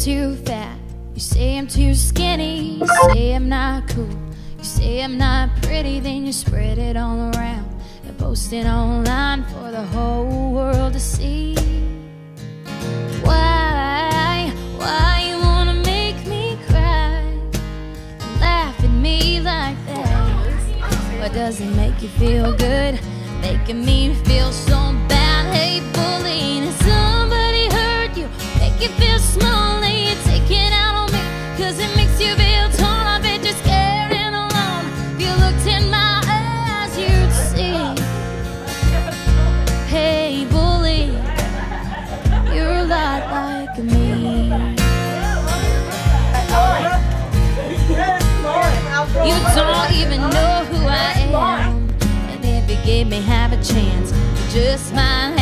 too fat. You say I'm too skinny. You say I'm not cool. You say I'm not pretty. Then you spread it all around and post it online for the whole world to see. Why? Why you wanna make me cry? Laugh at me like that. What does it make you feel good? Making me feel so just might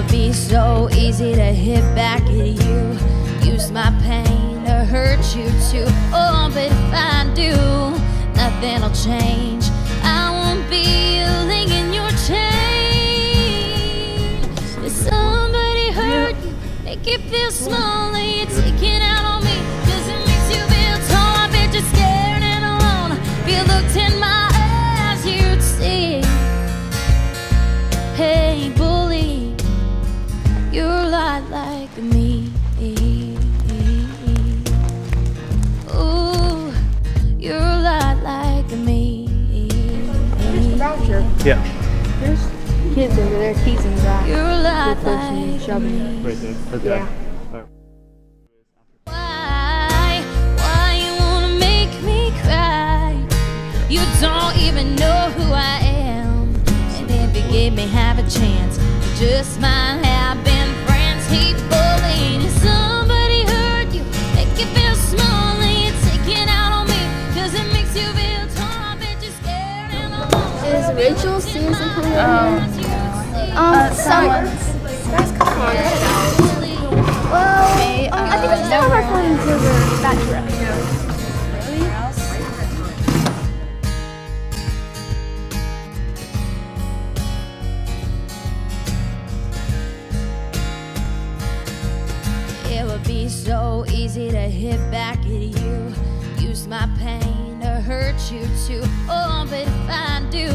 would be so easy to hit back at you. Use my pain to hurt you too. Oh, but if I do, nothing'll change. I won't be a link in your chain. If somebody hurt you, make you feel small, and you take it out on me. Cause it makes you feel tall. I bet you're scared and alone. If you looked in my eyes, you'd see. Hey, you're lot like me. Ooh, you're a lot like me. Voucher. Yeah, There's kids over there teasing Zach. You're a lot They're like shoving. me. right there. Okay. Yeah. Why, why you wanna make me cry? You don't even know who I am. And if you gave me half a chance, we just might Rachel seriously coming over Um, here? Um, sorry. Guys, come on. Well, um, I think we should have our friends over that direction. It would be so easy to hit back at you. Use my pain to hurt you too. Oh, but if I do,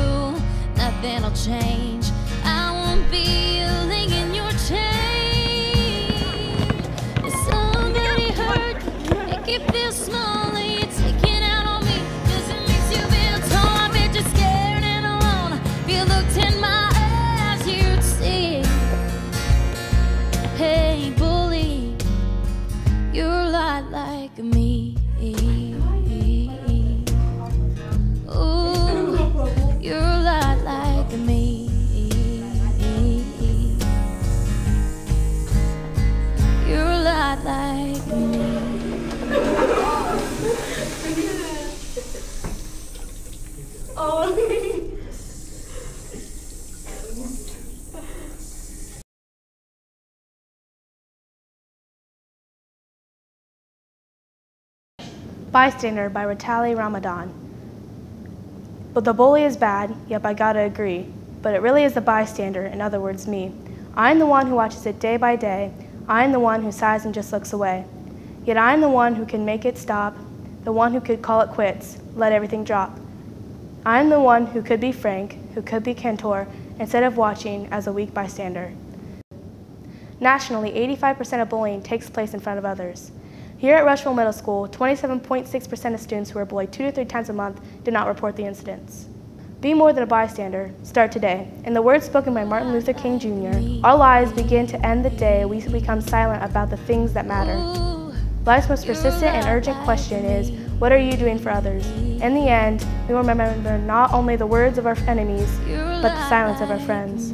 nothing'll change. I won't be Bystander by Ritali Ramadan. But the bully is bad, yep, I gotta agree. But it really is the bystander, in other words, me. I'm the one who watches it day by day. I'm the one who sighs and just looks away. Yet I'm the one who can make it stop, the one who could call it quits, let everything drop. I'm the one who could be Frank, who could be Cantor, instead of watching as a weak bystander. Nationally, 85% of bullying takes place in front of others. Here at Rushville Middle School, 27.6% of students who are bullied two to three times a month did not report the incidents. Be more than a bystander. Start today. In the words spoken by Martin Luther King Jr., our lives begin to end the day we become silent about the things that matter. Life's most persistent and urgent question is, what are you doing for others? In the end, we will remember not only the words of our enemies, but the silence of our friends.